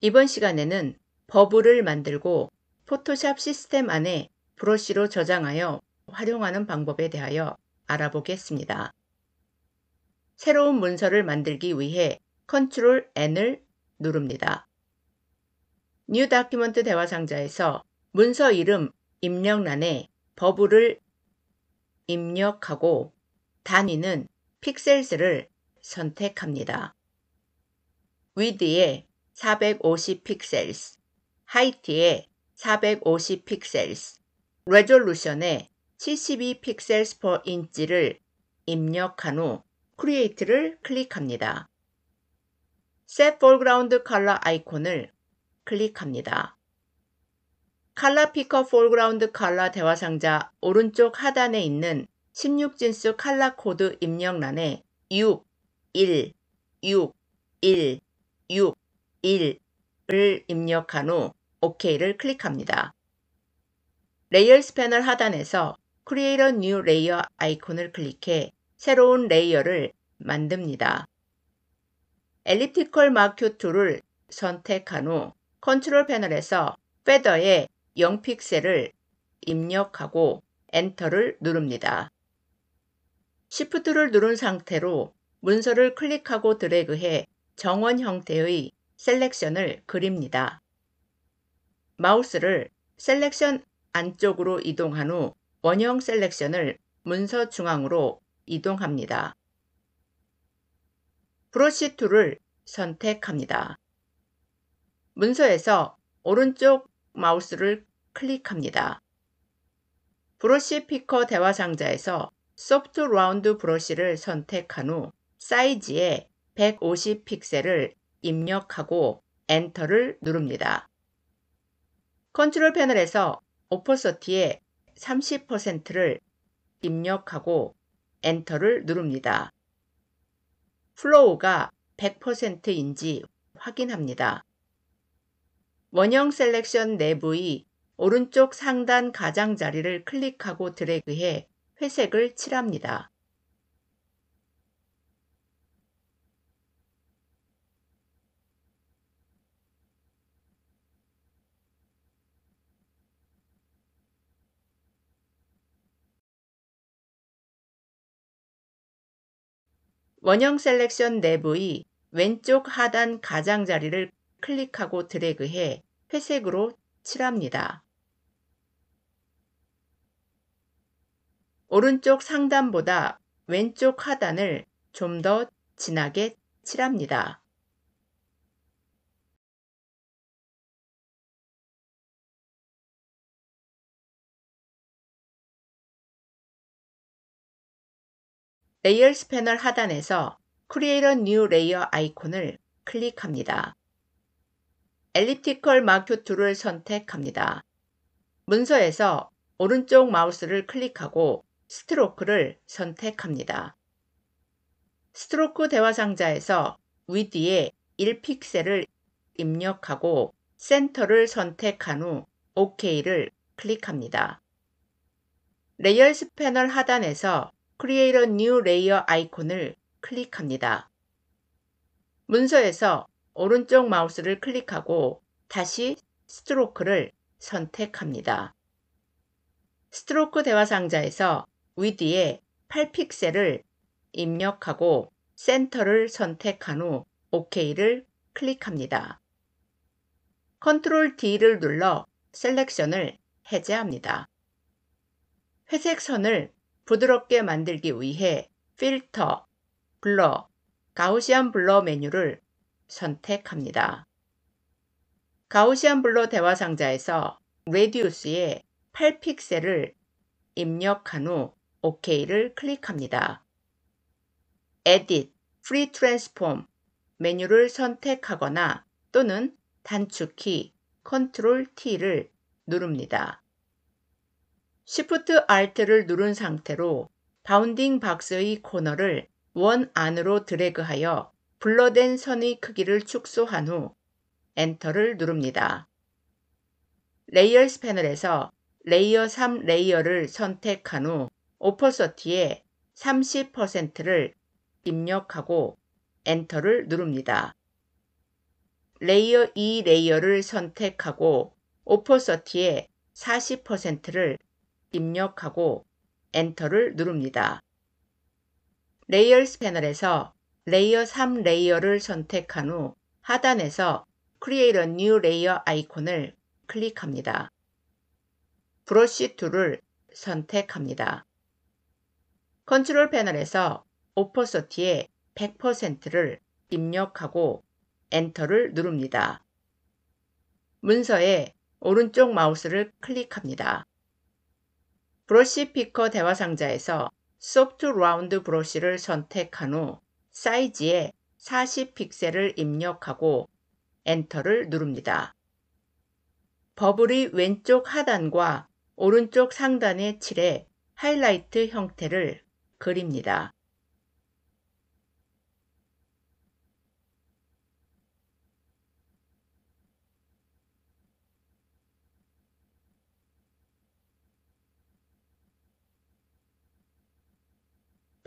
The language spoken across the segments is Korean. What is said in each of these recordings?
이번 시간에는 버블을 만들고 포토샵 시스템 안에 브러쉬로 저장하여 활용하는 방법에 대하여 알아보겠습니다. 새로운 문서를 만들기 위해 컨트롤 N을 누릅니다. New Document 대화 상자에서 문서 이름 입력란에 버블을 입력하고 단위는 픽셀스를 선택합니다. width에 450 pixels, height에 450 pixels, resolution에 72 pixels per inch를 입력한 후 Create를 클릭합니다. Set Foreground Color 아이콘을 클릭합니다. Color Picker Foreground Color 대화 상자 오른쪽 하단에 있는 16진수 칼라 코드 입력란에 6, 1, 6, 1, 6, 1을 입력한 후 OK를 클릭합니다. Layers 패널 하단에서 Create a New Layer 아이콘을 클릭해 새로운 레이어를 만듭니다. Elliptical Marquee Tool을 선택한 후 Control Panel에서 Feather에 0픽셀을 입력하고 Enter를 누릅니다. Shift를 누른 상태로 문서를 클릭하고 드래그해 정원 형태의 selection을 그립니다. 마우스를 selection 안쪽으로 이동한 후 원형 selection을 문서 중앙으로 이동합니다. Brush Tool을 선택합니다. 문서에서 오른쪽 마우스를 클릭합니다. Brush Picker 대화 상자에서 Soft Round Brush를 선택한 후 Size에 150 픽셀을 입력하고 Enter를 누릅니다. Control Panel에서 Opacity에 30%를 입력하고 Enter를 누릅니다. Flow가 100%인지 확인합니다. 원형 셀렉션 내부의 오른쪽 상단 가장자리를 클릭하고 드래그해 회색을 칠합니다. 원형 selection 내부의 왼쪽 하단 가장자리를 클릭하고 드래그해 회색으로 칠합니다. 오른쪽 상단보다 왼쪽 하단을 좀 더 진하게 칠합니다. Layers 패널 하단에서 Create a New Layer 아이콘을 클릭합니다. Elliptical Marquee Tool을 선택합니다. 문서에서 오른쪽 마우스를 클릭하고 Stroke를 선택합니다. Stroke 대화 상자에서 Width에 1픽셀을 입력하고 Center를 선택한 후 OK를 클릭합니다. Layers 패널 하단에서 Create a New Layer 아이콘을 클릭합니다. 문서에서 오른쪽 마우스를 클릭하고 다시 Stroke를 선택합니다. Stroke 대화 상자에서 Width에 8픽셀을 입력하고 Center를 선택한 후 OK를 클릭합니다. Control D를 눌러 selection을 해제합니다. 회색 선을 부드럽게 만들기 위해 Filter, Blur, Gaussian Blur 메뉴를 선택합니다. Gaussian Blur 대화 상자에서 Radius에 8픽셀을 입력한 후 OK를 클릭합니다. Edit, Free Transform 메뉴를 선택하거나 또는 단축키 Ctrl T를 누릅니다. Shift Alt를 누른 상태로 bounding box의 코너를 원 안으로 드래그하여 blur된 선의 크기를 축소한 후 엔터를 누릅니다. Layers 패널에서 Layer 3 layer를 선택한 후 Opacity에 30%를 입력하고 엔터를 누릅니다. Layer 2 layer를 선택하고 Opacity에 40%를 입력하고 엔터를 누릅니다. Layers 패널에서 Layer 3 layer를 선택한 후 하단에서 Create a New Layer 아이콘을 클릭합니다. Brush Tool을 선택합니다. 컨트롤 패널에서 Opacity에 100%를 입력하고 엔터를 누릅니다. 문서에 오른쪽 마우스를 클릭합니다. Brush Picker 대화 상자에서 Soft Round Brush를 선택한 후 Size에 40픽셀을 입력하고 엔터를 누릅니다. 버블이 왼쪽 하단과 오른쪽 상단의 칠에 하이라이트 형태를 그립니다.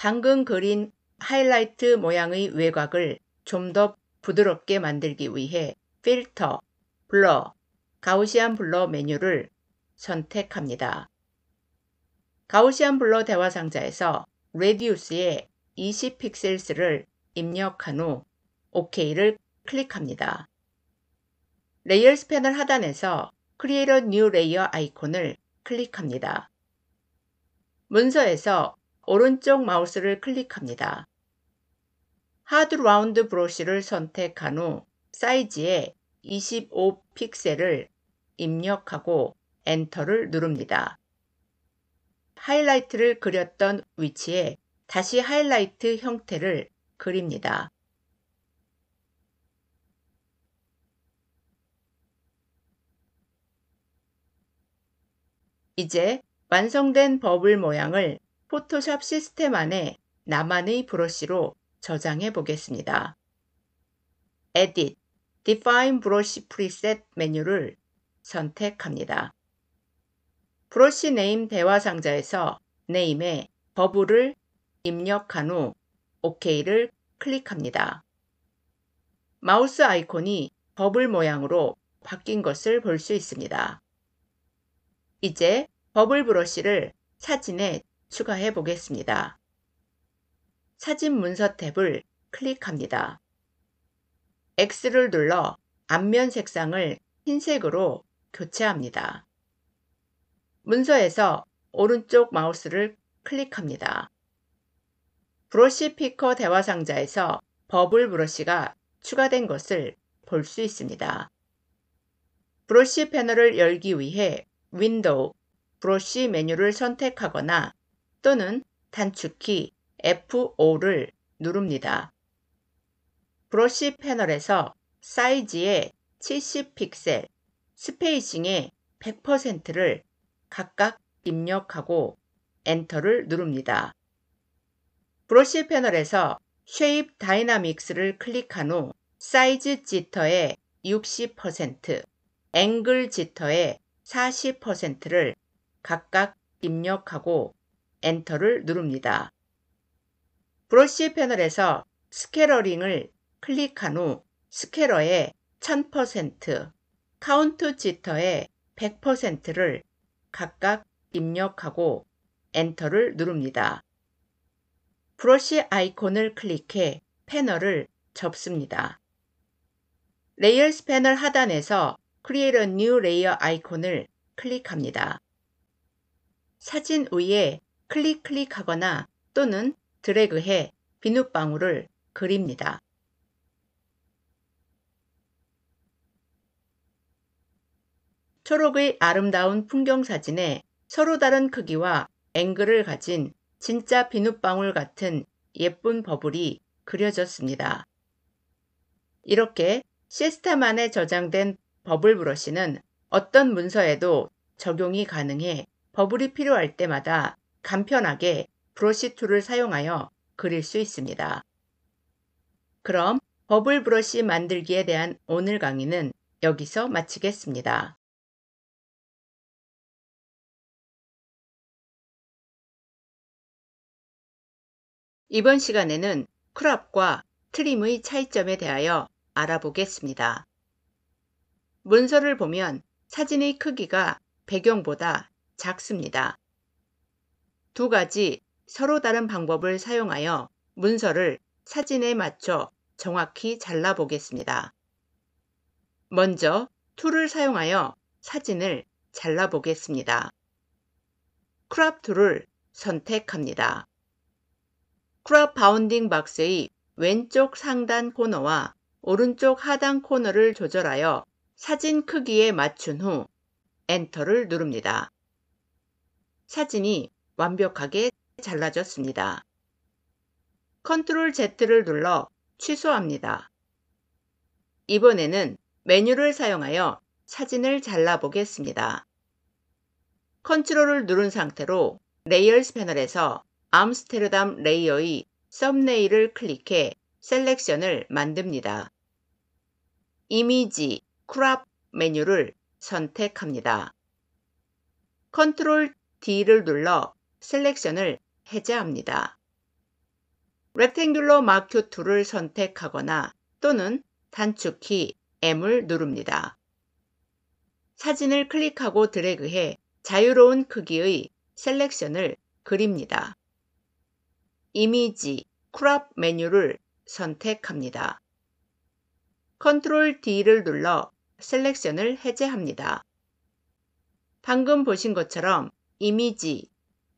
방금 그린 하이라이트 모양의 외곽을 좀 더 부드럽게 만들기 위해 Filter, Blur, Gaussian Blur 메뉴를 선택합니다. Gaussian Blur 대화 상자에서 Radius에 20 pixels를 입력한 후 OK를 클릭합니다. Layers 패널 하단에서 Create a New Layer 아이콘을 클릭합니다. 문서에서 오른쪽 마우스를 클릭합니다. 하드 라운드 브러쉬를 선택한 후 사이즈에 25 픽셀을 입력하고 엔터를 누릅니다. 하이라이트를 그렸던 위치에 다시 하이라이트 형태를 그립니다. 이제 완성된 버블 모양을 포토샵 시스템 안에 나만의 brush로 저장해 보겠습니다. Edit, Define Brush Preset 메뉴를 선택합니다. Brush Name 대화 상자에서 Name에 bubble을 입력한 후 OK를 클릭합니다. 마우스 아이콘이 버블 모양으로 바뀐 것을 볼 수 있습니다. 이제 버블 브러쉬를 사진에 추가해 보겠습니다. 사진 문서 탭을 클릭합니다. X를 눌러 앞면 색상을 흰색으로 교체합니다. 문서에서 오른쪽 마우스를 클릭합니다. 브러쉬 피커 대화 상자에서 버블 브러쉬가 추가된 것을 볼 수 있습니다. 브러쉬 패널을 열기 위해 Window, Brush 메뉴를 선택하거나 또는 단축키 F5를 누릅니다. 브러쉬 패널에서 Size에 70픽셀, Spacing에 100%를 각각 입력하고 엔터를 누릅니다. 브러쉬 패널에서 Shape Dynamics를 클릭한 후 Size Jitter에 60%, Angle Jitter에 40%를 각각 입력하고 엔터를 누릅니다. 브러쉬 패널에서 Scattering을 클릭한 후 Scatter에 1000%, Count Jitter에 100%를 각각 입력하고 엔터를 누릅니다. 브러쉬 아이콘을 클릭해 패널을 접습니다. Layers 패널 하단에서 Create a New Layer 아이콘을 클릭합니다. 사진 위에 클릭 클릭하거나 또는 드래그해 비눗방울을 그립니다. 초록의 아름다운 풍경 사진에 서로 다른 크기와 앵글을 가진 진짜 비눗방울 같은 예쁜 bubble이 그려졌습니다. 이렇게 시스템 안에 저장된 bubble brush는 어떤 문서에도 적용이 가능해 bubble이 필요할 때마다 간편하게 Brush Tool을 사용하여 그릴 수 있습니다. 그럼 버블 브러쉬 만들기에 대한 오늘 강의는 여기서 마치겠습니다. 이번 시간에는 크롭과 트림의 차이점에 대하여 알아보겠습니다. 문서를 보면 사진의 크기가 배경보다 작습니다. 두 가지 서로 다른 방법을 사용하여 문서를 사진에 맞춰 정확히 잘라 보겠습니다. 먼저 tool을 사용하여 사진을 잘라 보겠습니다. Crop Tool을 선택합니다. crop bounding box의 왼쪽 상단 코너와 오른쪽 하단 코너를 조절하여 사진 크기에 맞춘 후 엔터를 누릅니다. 사진이 완벽하게 잘라졌습니다. Control Z를 눌러 취소합니다. 이번에는 메뉴를 사용하여 사진을 잘라 보겠습니다. Control을 누른 상태로 Layers 패널에서 암스테르담 layer의 thumbnail을 클릭해 selection을 만듭니다. Image Crop 메뉴를 선택합니다. Control D를 눌러 selection을 해제합니다. Rectangular Marquee Tool을 선택하거나 또는 단축키 M을 누릅니다. 사진을 클릭하고 드래그해 자유로운 크기의 selection을 그립니다. 이미지 Crop 메뉴를 선택합니다. Control D를 눌러 selection을 해제합니다. 방금 보신 것처럼 Image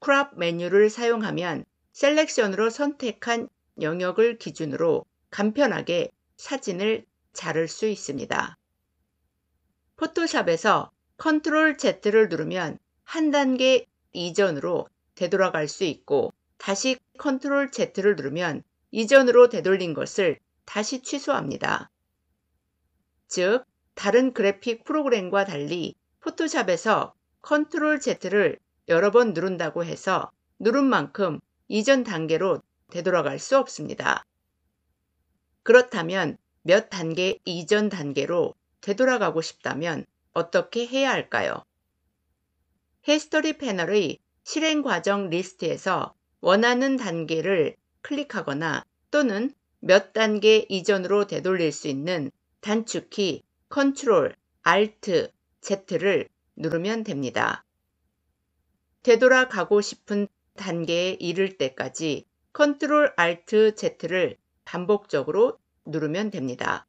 Crop 메뉴를 사용하면 selection으로 선택한 영역을 기준으로 간편하게 사진을 자를 수 있습니다. 포토샵에서 Control Z를 누르면 한 단계 이전으로 되돌아갈 수 있고 다시 Control Z를 누르면 이전으로 되돌린 것을 다시 취소합니다. 즉, 다른 그래픽 프로그램과 달리 포토샵에서 Control Z를 여러 번 누른다고 해서 누른 만큼 이전 단계로 되돌아갈 수 없습니다. 그렇다면 몇 단계 이전 단계로 되돌아가고 싶다면 어떻게 해야 할까요? History 패널의 실행 과정 리스트에서 원하는 단계를 클릭하거나 또는 몇 단계 이전으로 되돌릴 수 있는 단축키 Control, Alt, Z를 누르면 됩니다. 되돌아가고 싶은 단계에 이를 때까지 Control Alt Z를 반복적으로 누르면 됩니다.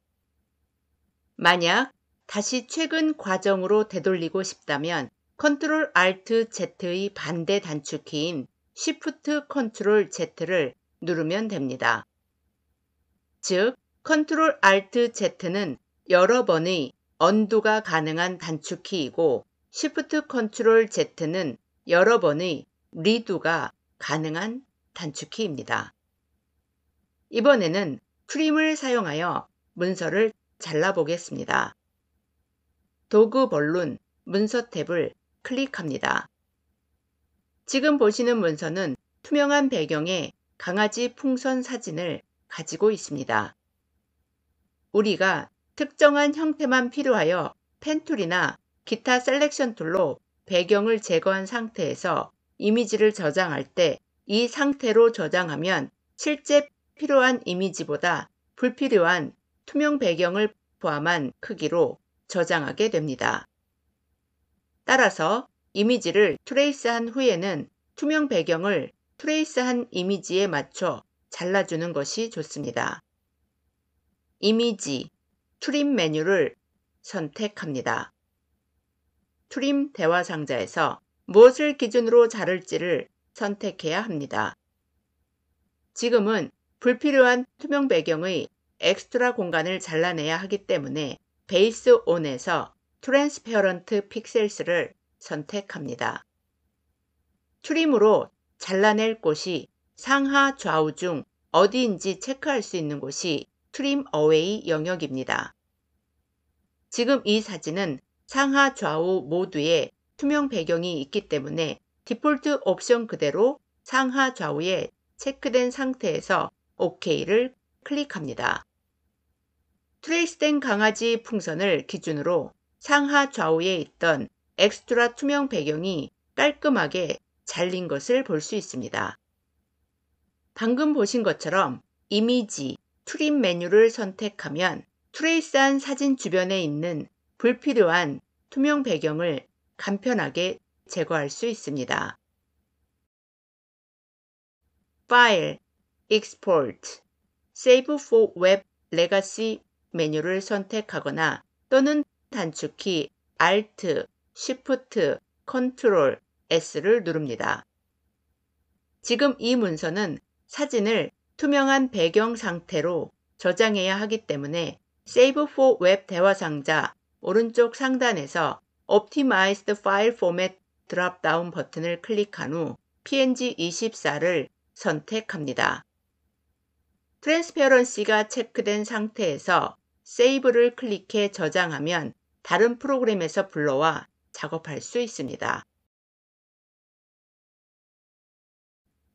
만약 다시 최근 과정으로 되돌리고 싶다면 Control Alt Z의 반대 단축키인 Shift Control Z를 누르면 됩니다. 즉, Control Alt Z는 여러 번의 undo가 가능한 단축키이고 Shift Control Z는 여러 번의 redo가 가능한 단축키입니다. 이번에는 Trim을 사용하여 문서를 잘라보겠습니다. dog balloon 문서 탭을 클릭합니다. 지금 보시는 문서는 투명한 배경에 강아지 풍선 사진을 가지고 있습니다. 우리가 특정한 형태만 필요하여 pen tool이나 기타 selection tool로 배경을 제거한 상태에서 이미지를 저장할 때 이 상태로 저장하면 실제 필요한 이미지보다 불필요한 투명 배경을 포함한 크기로 저장하게 됩니다. 따라서 이미지를 트레이스한 후에는 투명 배경을 트레이스한 이미지에 맞춰 잘라주는 것이 좋습니다. 이미지, Trim 메뉴를 선택합니다. Trim 대화 상자에서 무엇을 기준으로 자를지를 선택해야 합니다. 지금은 불필요한 투명 배경의 엑스트라 공간을 잘라내야 하기 때문에 Based On에서 Transparent Pixels를 선택합니다. Trim으로 잘라낼 곳이 상하 좌우 중 어디인지 체크할 수 있는 곳이 Trim Away 영역입니다. 지금 이 사진은 상하 좌우 모두에 투명 배경이 있기 때문에 디폴트 옵션 그대로 상하 좌우에 체크된 상태에서 OK를 클릭합니다. trace된 강아지 풍선을 기준으로 상하 좌우에 있던 엑스트라 투명 배경이 깔끔하게 잘린 것을 볼 수 있습니다. 방금 보신 것처럼 이미지, 트림 메뉴를 선택하면 트레이스한 사진 주변에 있는 불필요한 투명 배경을 간편하게 제거할 수 있습니다. 파일, Export, Save for Web Legacy 메뉴를 선택하거나 또는 단축키 Alt, Shift, Ctrl, S를 누릅니다. 지금 이 문서는 사진을 투명한 배경 상태로 저장해야 하기 때문에 Save for Web 대화 상자 오른쪽 상단에서 Optimized File Format 드랍다운 버튼을 클릭한 후 PNG24를 선택합니다. 트랜스페어런시가 체크된 상태에서 세이브를 클릭해 저장하면 다른 프로그램에서 불러와 작업할 수 있습니다.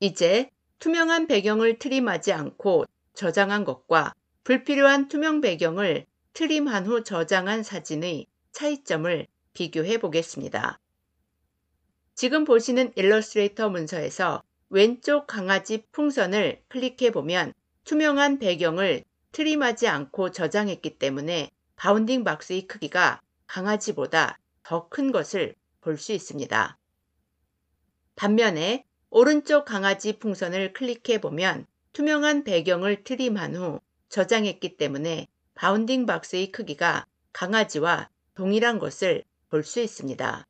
이제 투명한 배경을 트림하지 않고 저장한 것과 불필요한 투명 배경을 트림한 후 저장한 사진의 차이점을 비교해 보겠습니다. 지금 보시는 일러스트레이터 문서에서 왼쪽 강아지 풍선을 클릭해 보면 투명한 배경을 trim하지 않고 저장했기 때문에 bounding box의 크기가 강아지보다 더 큰 것을 볼 수 있습니다. 반면에 오른쪽 강아지 풍선을 클릭해 보면 투명한 배경을 trim한 후 저장했기 때문에 bounding box의 크기가 강아지와 동일한 것을 볼 수 있습니다.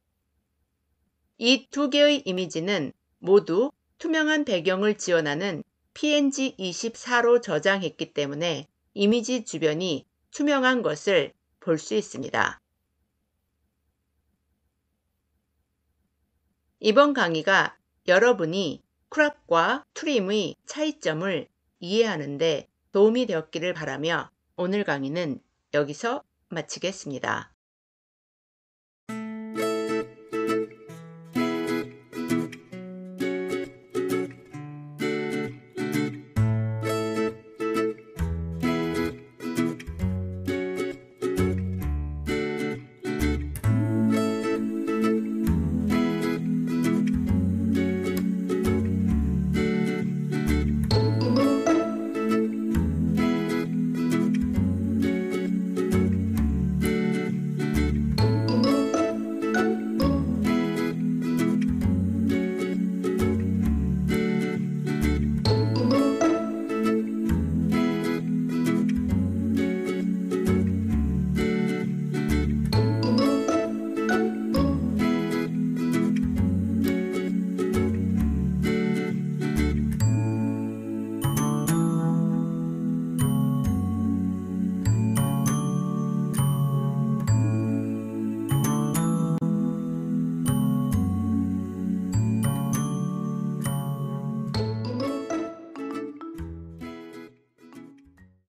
이 두 개의 이미지는 모두 투명한 배경을 지원하는 PNG24로 저장했기 때문에 이미지 주변이 투명한 것을 볼 수 있습니다. 이번 강의가 여러분이 크랍과 트림의 차이점을 이해하는데 도움이 되었기를 바라며 오늘 강의는 여기서 마치겠습니다.